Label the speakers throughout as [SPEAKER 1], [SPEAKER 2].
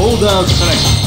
[SPEAKER 1] Hold out.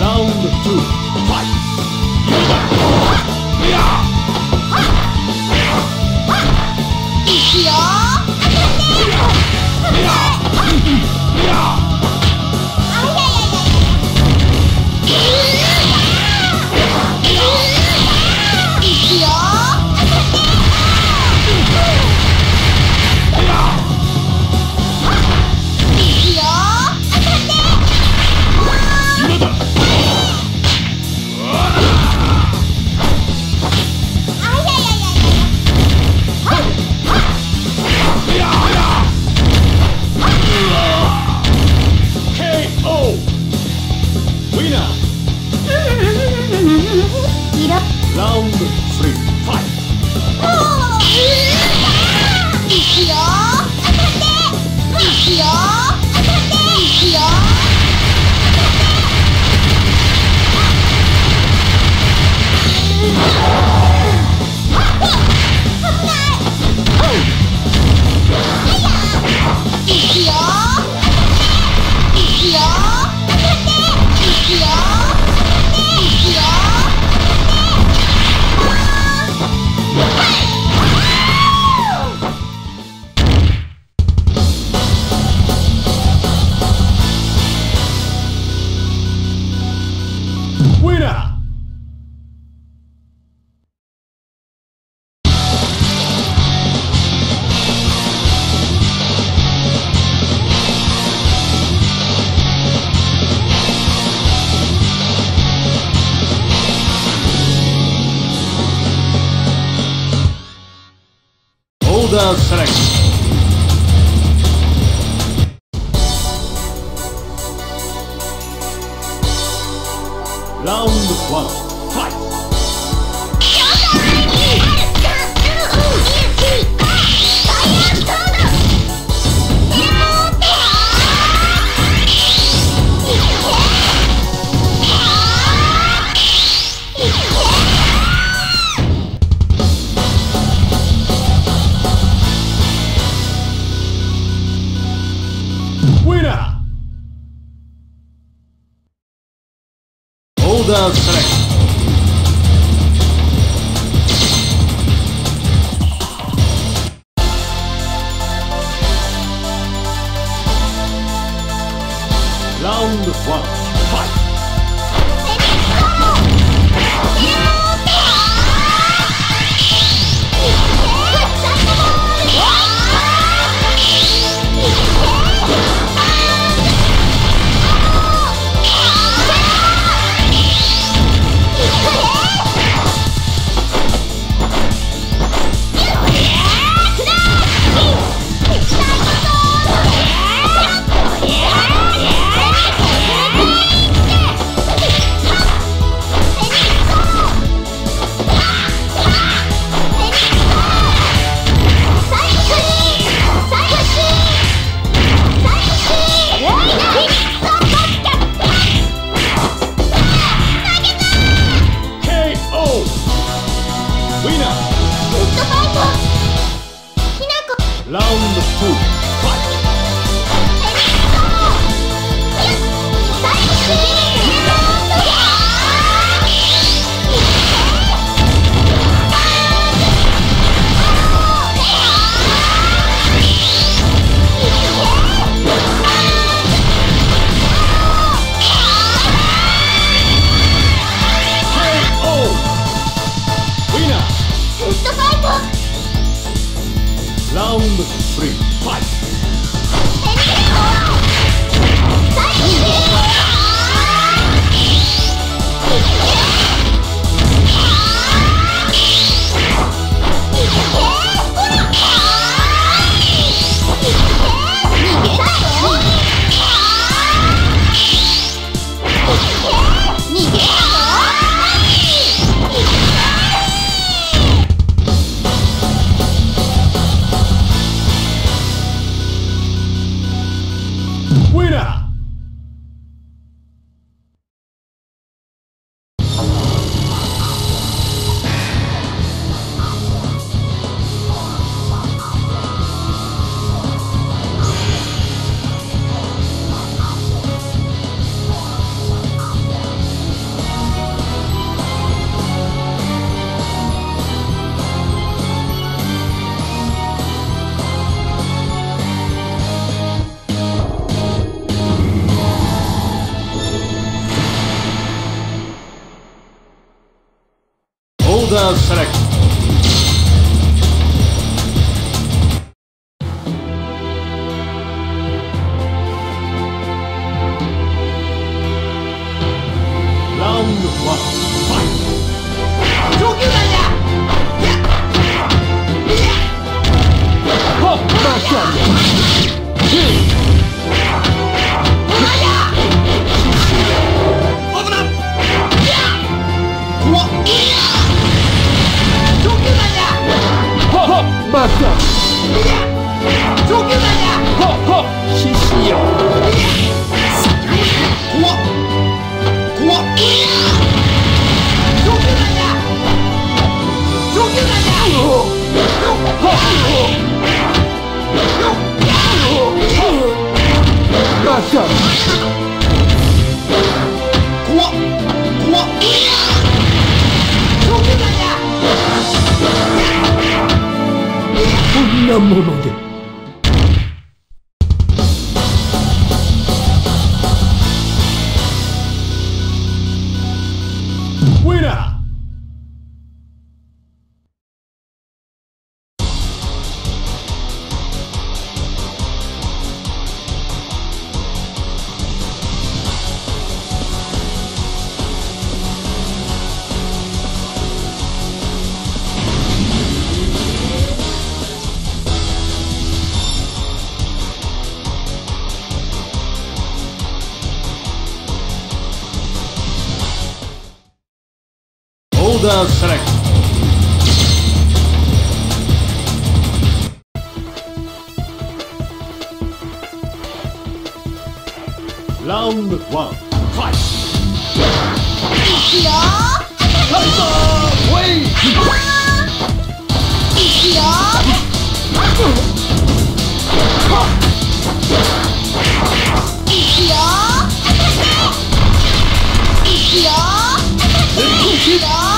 [SPEAKER 1] Round two, fight! three, five. uh, select. Round one. Selection. un moment de Winner! First strike. Round one.
[SPEAKER 2] kia.